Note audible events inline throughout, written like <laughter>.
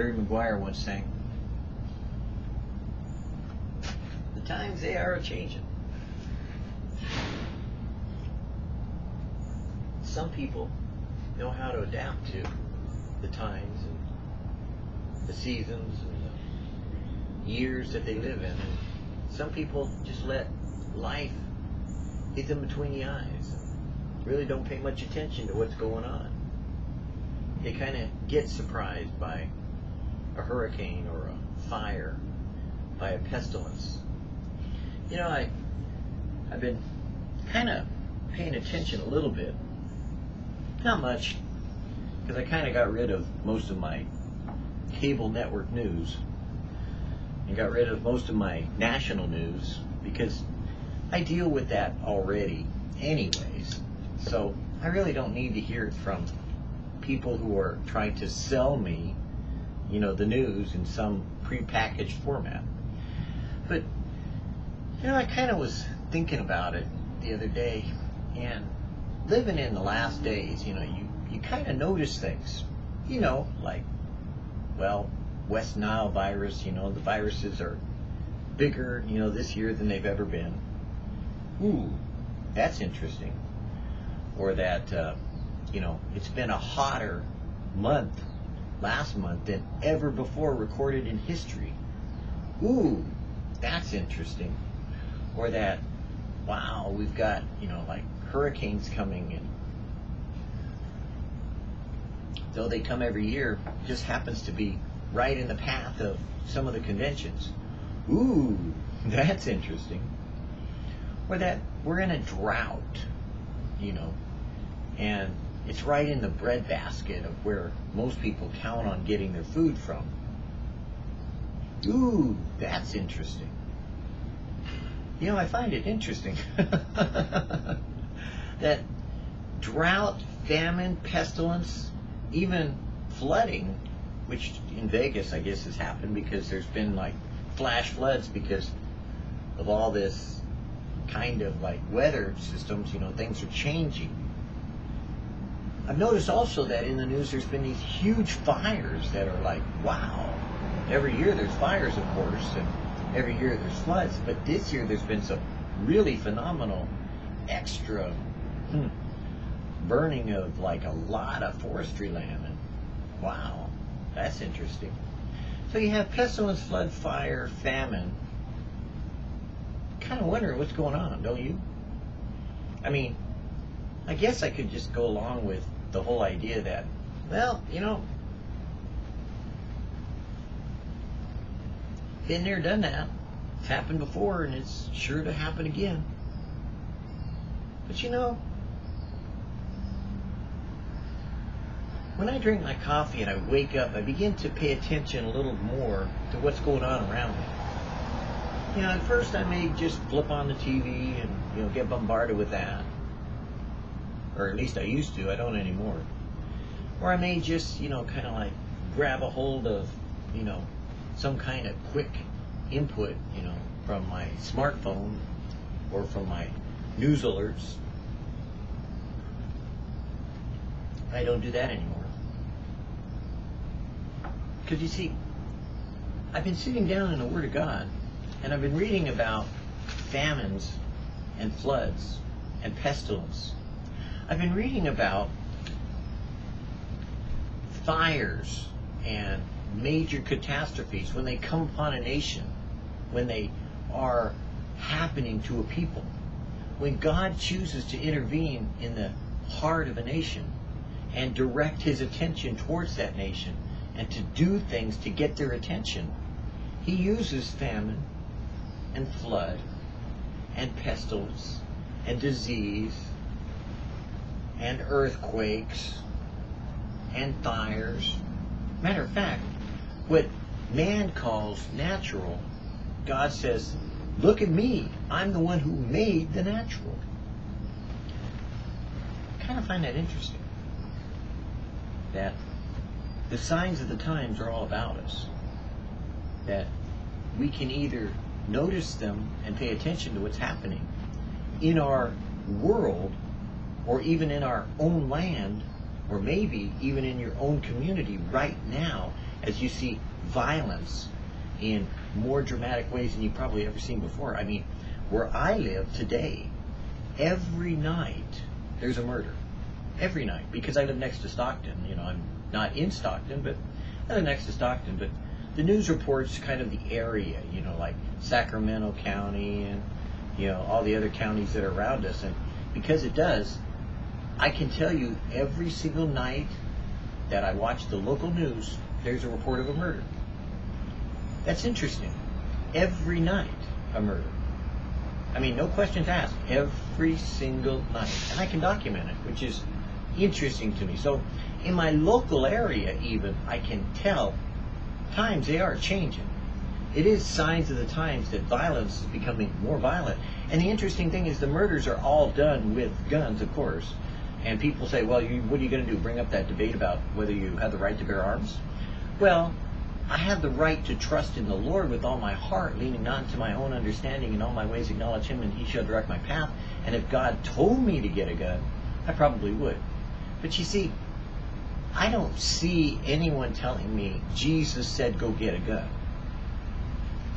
Barry McGuire once sang, the times they are a changing. Some people know how to adapt to the times and the seasons and the years that they live in. And some people just let life hit them between the eyes. Really don't pay much attention to what's going on. They kind of get surprised by a hurricane or a fire, by a pestilence. You know, I I've been kind of paying attention a little bit. Not much, because I kind of got rid of most of my cable network news and got rid of most of my national news because I deal with that already anyways. So I really don't need to hear it from people who are trying to sell me, you know, the news in some prepackaged format. But, you know, I kind of was thinking about it the other day and living in the last days, you know, you, you kind of notice things, you know, like, well, West Nile virus, you know, the viruses are bigger, you know, this year than they've ever been. Ooh, that's interesting. Or that, uh, you know, it's been a hotter month last month than ever before recorded in history. Ooh, that's interesting. Or that, wow, we've got, you know, like hurricanes coming and though they come every year, just happens to be right in the path of some of the conventions. Ooh, <laughs> that's interesting. Or that we're in a drought, you know, and it's right in the breadbasket of where most people count on getting their food from. Ooh, that's interesting. You know, I find it interesting <laughs> that drought, famine, pestilence, even flooding, which in Vegas I guess has happened because there's been like flash floods because of all this kind of like weather systems, you know, things are changing. I've noticed also that in the news there's been these huge fires that are like, wow. Every year there's fires, of course, and every year there's floods, but this year there's been some really phenomenal extra hmm, burning of like a lot of forestry land. And wow, that's interesting. So you have pestilence, flood, fire, famine. Kind of wonder what's going on, don't you? I mean, I guess I could just go along with the whole idea that, well, you know, been there, done that. It's happened before, and it's sure to happen again. But you know, when I drink my coffee and I wake up, I begin to pay attention a little more to what's going on around me. You know, at first I may just flip on the TV and, you know, get bombarded with that. Or at least I used to, I don't anymore. Or I may just, you know, kind of like grab a hold of, you know, some kind of quick input, you know, from my smartphone or from my news alerts. I don't do that anymore. Because you see, I've been sitting down in the Word of God, and I've been reading about famines and floods and pestilence. I've been reading about fires and major catastrophes when they come upon a nation, when they are happening to a people. When God chooses to intervene in the heart of a nation and direct his attention towards that nation and to do things to get their attention. He uses famine and flood and pestilence and disease and earthquakes and fires. Matter of fact, what man calls natural, God says, look at me. I'm the one who made the natural. I kind of find that interesting. That the signs of the times are all about us. That we can either notice them and pay attention to what's happening in our world or even in our own land or maybe even in your own community right now as you see violence in more dramatic ways than you've probably ever seen before. I mean, where I live today, every night there's a murder. Every night. Because I live next to Stockton. You know, I'm not in Stockton, but I live next to Stockton. But the news reports kind of the area, you know, like Sacramento County and, you know, all the other counties that are around us. And because it does, I can tell you every single night that I watch the local news, there's a report of a murder. That's interesting. Every night, a murder. I mean, no questions asked. Every single night. And I can document it, which is interesting to me. So, in my local area, even, I can tell times they are changing. It is signs of the times that violence is becoming more violent. And the interesting thing is the murders are all done with guns, of course. And people say, well, you, what are you going to do? Bring up that debate about whether you have the right to bear arms? Well, I have the right to trust in the Lord with all my heart, leaning not to my own understanding in all my ways acknowledge him and he shall direct my path. And if God told me to get a gun, I probably would. But you see, I don't see anyone telling me Jesus said go get a gun.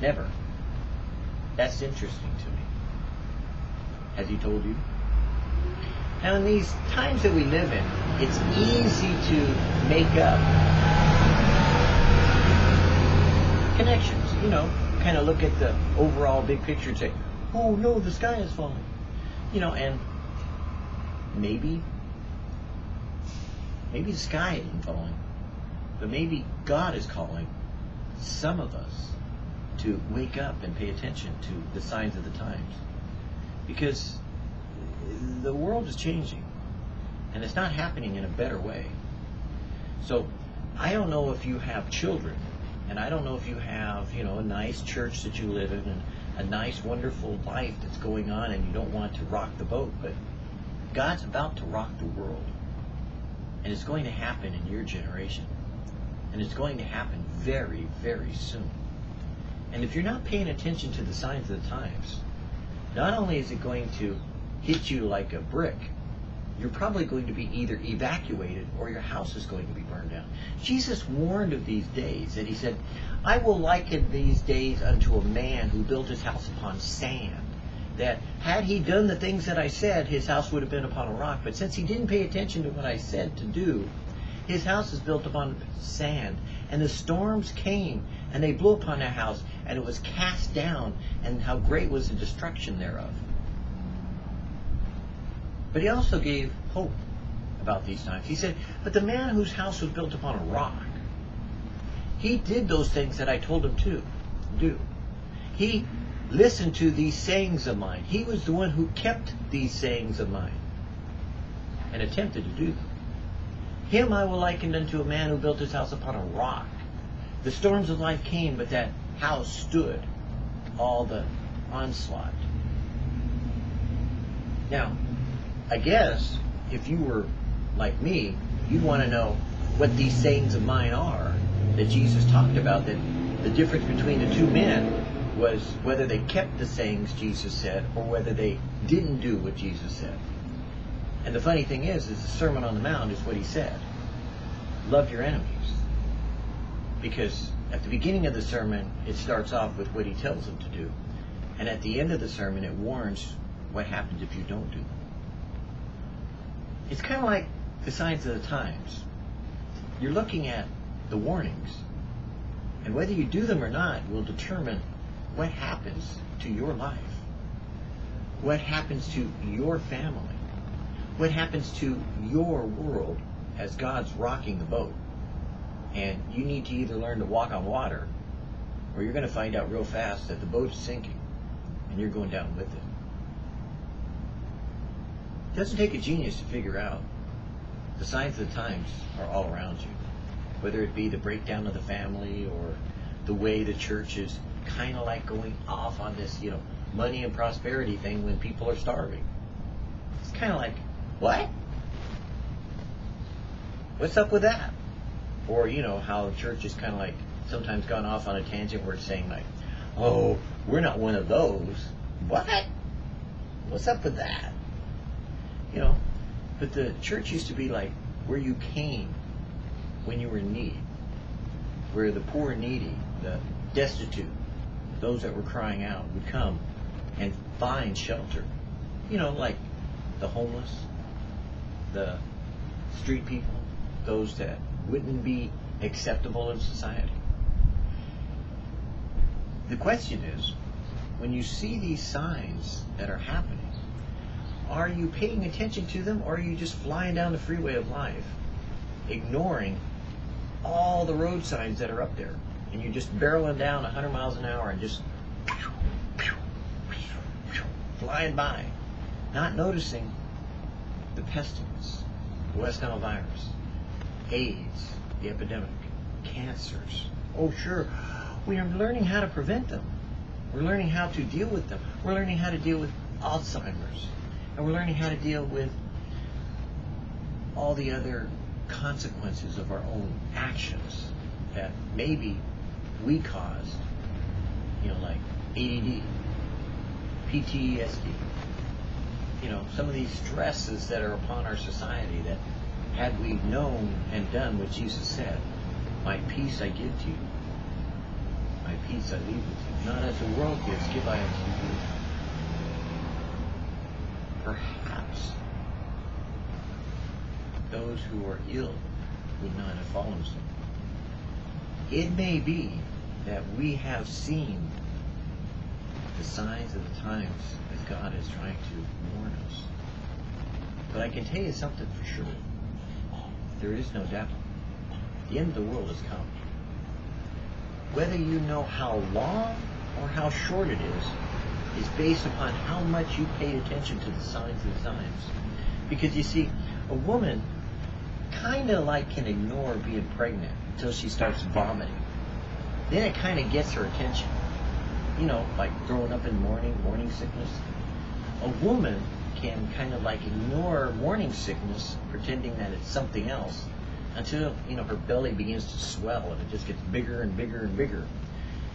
Never. That's interesting to me. Has he told you? Now, in these times that we live in, it's easy to make up connections. You know, kind of look at the overall big picture and say, oh no, the sky is falling. You know, and maybe, maybe the sky isn't falling, but maybe God is calling some of us to wake up and pay attention to the signs of the times. Because the world is changing, and it's not happening in a better way. So I don't know if you have children, and I don't know if you have, you know, a nice church that you live in and a nice, wonderful life that's going on, and you don't want to rock the boat, but God's about to rock the world. And it's going to happen in your generation. And it's going to happen very, very soon. And if you're not paying attention to the signs of the times, not only is it going to hit you like a brick, you're probably going to be either evacuated or your house is going to be burned down. Jesus warned of these days, and he said, I will liken these days unto a man who built his house upon sand. That had he done the things that I said, his house would have been upon a rock. But since he didn't pay attention to what I said to do, his house is built upon sand. And the storms came, and they blew upon that house, and it was cast down, and how great was the destruction thereof. But he also gave hope about these times. He said, But the man whose house was built upon a rock, he did those things that I told him to do. He listened to these sayings of mine. He was the one who kept these sayings of mine and attempted to do them. Him I will liken unto a man who built his house upon a rock. The storms of life came, but that house stood all the onslaught. Now, I guess if you were like me, you'd want to know what these sayings of mine are that Jesus talked about. That the difference between the two men was whether they kept the sayings Jesus said or whether they didn't do what Jesus said. And the funny thing is, is the Sermon on the Mount is what he said. Love your enemies. Because at the beginning of the sermon, it starts off with what he tells them to do. And at the end of the sermon, it warns what happens if you don't do. It's kind of like the signs of the times. You're looking at the warnings, and whether you do them or not will determine what happens to your life, what happens to your family, what happens to your world as God's rocking the boat. And you need to either learn to walk on water, or you're going to find out real fast that the boat is sinking, and you're going down with it. It doesn't take a genius to figure out the signs of the times are all around you. Whether it be the breakdown of the family or the way the church is kind of like going off on this, you know, money and prosperity thing when people are starving. It's kind of like, what? What's up with that? Or, you know, how the church is kind of like sometimes gone off on a tangent where it's saying, like, oh, we're not one of those. What? What's up with that? You know, but the church used to be like where you came when you were in need, where the poor and needy, the destitute, those that were crying out would come and find shelter. You know, like the homeless, the street people, those that wouldn't be acceptable in society. The question is, when you see these signs that are happening, are you paying attention to them or are you just flying down the freeway of life, ignoring all the road signs that are up there? And you're just barreling down 100 miles an hour and just flying by, not noticing the pestilence, the West Nile virus, AIDS, the epidemic, cancers. Oh, sure, we are learning how to prevent them. We're learning how to deal with them. We're learning how to deal with Alzheimer's. And we're learning how to deal with all the other consequences of our own actions that maybe we caused, you know, like ADD, PTSD, you know, some of these stresses that are upon our society that had we known and done what Jesus said, my peace I give to you, my peace I leave with you, not as the world gives, give I unto you. Perhaps those who are ill would not have fallen so. It may be that we have seen the signs of the times as God is trying to warn us. But I can tell you something for sure. There is no doubt. The end of the world has come. Whether you know how long or how short it is, is based upon how much you paid attention to the signs of the times. Because you see, a woman kind of like can ignore being pregnant until she starts vomiting. Then it kind of gets her attention you know, like throwing up in the morning, morning sickness. A woman can kind of like ignore morning sickness, pretending that it's something else, until, you know, her belly begins to swell and it just gets bigger and bigger and bigger.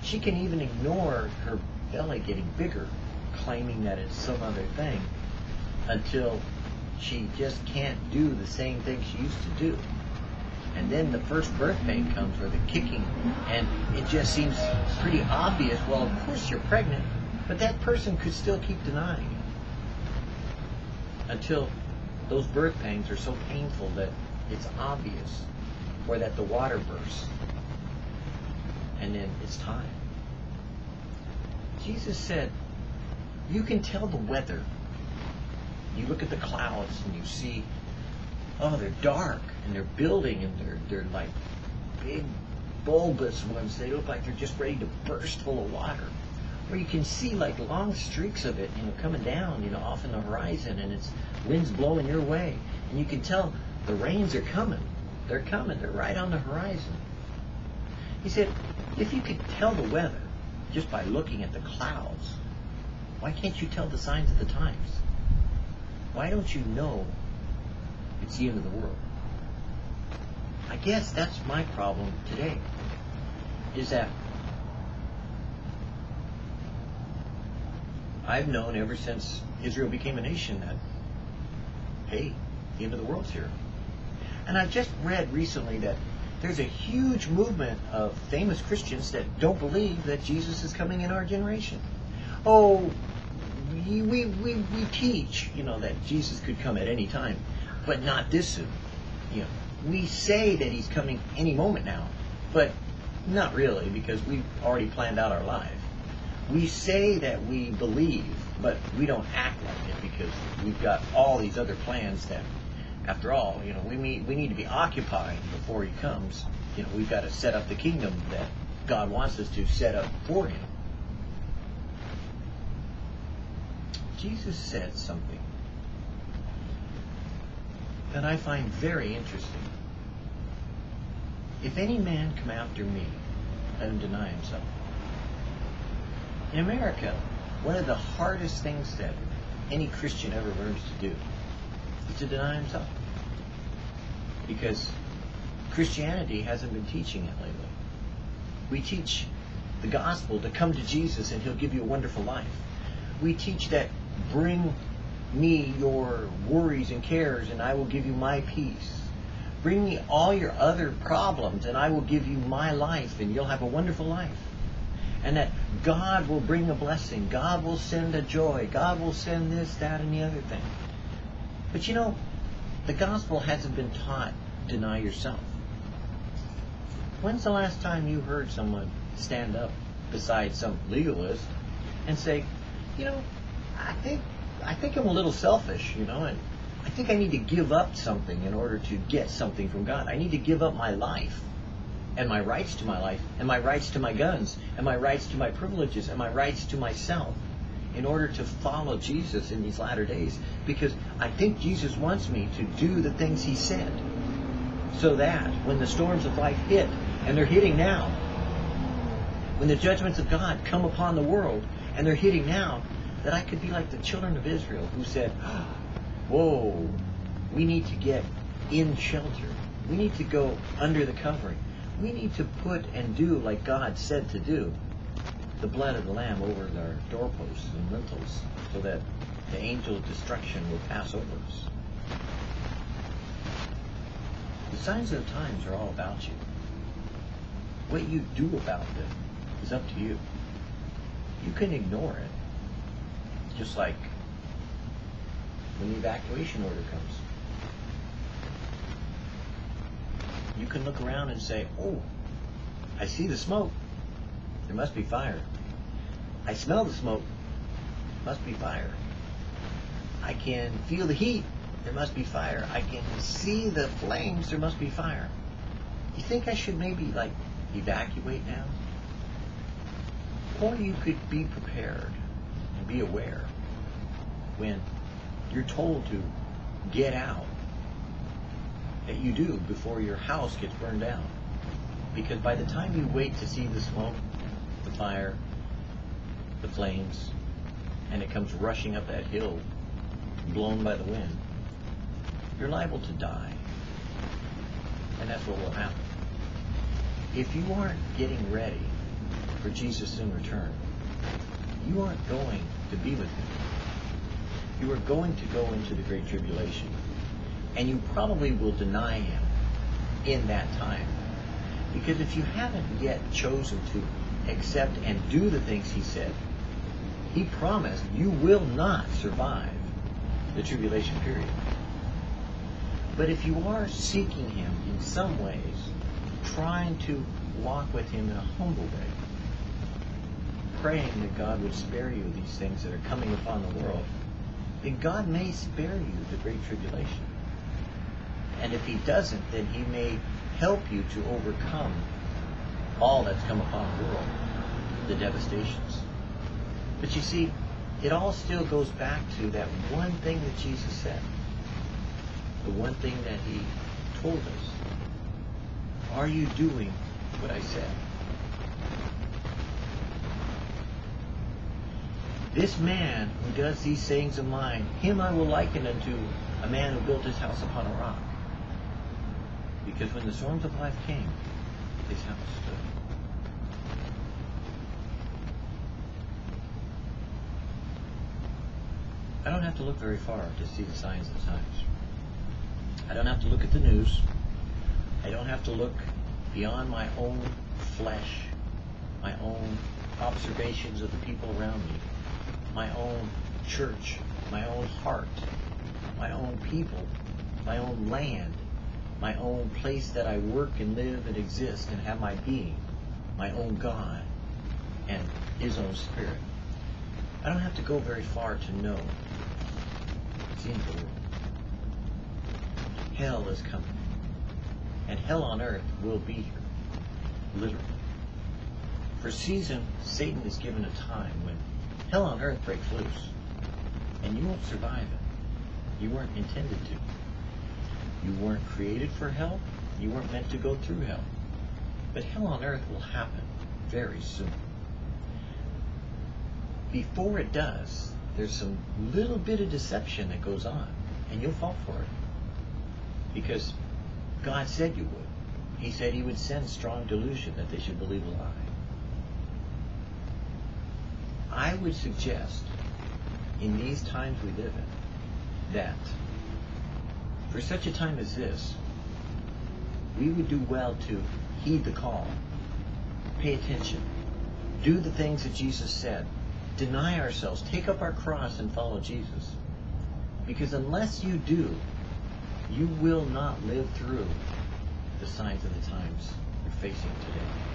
She can even ignore her belly getting bigger, claiming that it's some other thing, until she just can't do the same thing she used to do. And then the first birth pain comes or the kicking and it just seems pretty obvious well of course you're pregnant but that person could still keep denying it until those birth pains are so painful that it's obvious or that the water bursts and then it's time jesus said you can tell the weather you look at the clouds and you see oh, they're dark and they're building and they're they're like big bulbous ones. They look like they're just ready to burst full of water. Or you can see like long streaks of it, you know, coming down, you know, off in the horizon, and it's winds blowing your way, and you can tell the rains are coming. They're coming. They're right on the horizon. He said, if you could tell the weather just by looking at the clouds, why can't you tell the signs of the times? Why don't you know it's the end of the world. I guess that's my problem today. Is that I've known ever since Israel became a nation that, hey, the end of the world's here. And I've just read recently that there's a huge movement of famous Christians that don't believe that Jesus is coming in our generation. Oh, we, we, we, we teach, you know, that Jesus could come at any time but not this soon. You know, we say that he's coming any moment now, but not really because we've already planned out our life. We say that we believe, but we don't act like it because we've got all these other plans that, after all, you know, we need, we need to be occupied before he comes. You know, we've got to set up the kingdom that God wants us to set up for him. Jesus said something that I find very interesting. If any man come after me, let him deny himself. In America, one of the hardest things that any Christian ever learns to do is to deny himself. Because Christianity hasn't been teaching it lately. We teach the gospel to come to Jesus and he'll give you a wonderful life. We teach that bring me your worries and cares, and I will give you my peace. Bring me all your other problems, and I will give you my life, and you'll have a wonderful life. And that God will bring a blessing. God will send a joy. God will send this, that, and the other thing. But you know, the gospel hasn't been taught deny yourself. When's the last time you heard someone stand up beside some legalist and say, you know, I think I think I'm a little selfish, you know, and I think I need to give up something in order to get something from God. I need to give up my life and my rights to my life and my rights to my guns and my rights to my privileges and my rights to myself in order to follow Jesus in these latter days. Because I think Jesus wants me to do the things he said. So that when the storms of life hit and they're hitting now when the judgments of God come upon the world and they're hitting now that I could be like the children of Israel who said ah, whoa we need to get in shelter. We need to go under the covering. We need to put and do like God said to do the blood of the Lamb over our doorposts and lintels so that the angel of destruction will pass over us. The signs of the times are all about you. What you do about them is up to you. You can ignore it, just like when the evacuation order comes. You can look around and say, oh, I see the smoke. There must be fire. I smell the smoke. Must be fire. I can feel the heat. There must be fire. I can see the flames. There must be fire. You think I should maybe like evacuate now? Or you could be prepared and be aware when you're told to get out that you do before your house gets burned down. Because by the time you wait to see the smoke, the fire, the flames, and it comes rushing up that hill, blown by the wind, you're liable to die. And that's what will happen. If you aren't getting ready for Jesus' soon return, you aren't going to be with him. You are going to go into the Great Tribulation. And you probably will deny him in that time. Because if you haven't yet chosen to accept and do the things he said, he promised you will not survive the tribulation period. But if you are seeking him in some ways, trying to walk with him in a humble way, praying that God would spare you these things that are coming upon the world, then God may spare you the great tribulation. And if he doesn't, then he may help you to overcome all that's come upon the world, the devastations. But you see, it all still goes back to that one thing that Jesus said. The one thing that he told us. Are you doing what I said? This man who does these sayings of mine, him I will liken unto a man who built his house upon a rock. Because when the storms of life came, his house stood. I don't have to look very far to see the signs of the times. I don't have to look at the news. I don't have to look beyond my own flesh, my own observations of the people around me, my own church, my own heart, my own people, my own land, my own place that I work and live and exist and have my being, my own God, and His own Spirit. I don't have to go very far to know it's in the world. Hell is coming. And hell on earth will be here. Literally. For season, Satan is given a time when hell on earth breaks loose. And you won't survive it. You weren't intended to. You weren't created for hell. You weren't meant to go through hell. But hell on earth will happen very soon. Before it does, there's some little bit of deception that goes on, and you'll fall for it. Because God said you would. He said he would send strong delusion that they should believe a lie. I would suggest, in these times we live in, that for such a time as this, we would do well to heed the call, pay attention, do the things that Jesus said, deny ourselves, take up our cross, and follow Jesus. Because unless you do, you will not live through the signs of the times you're facing today.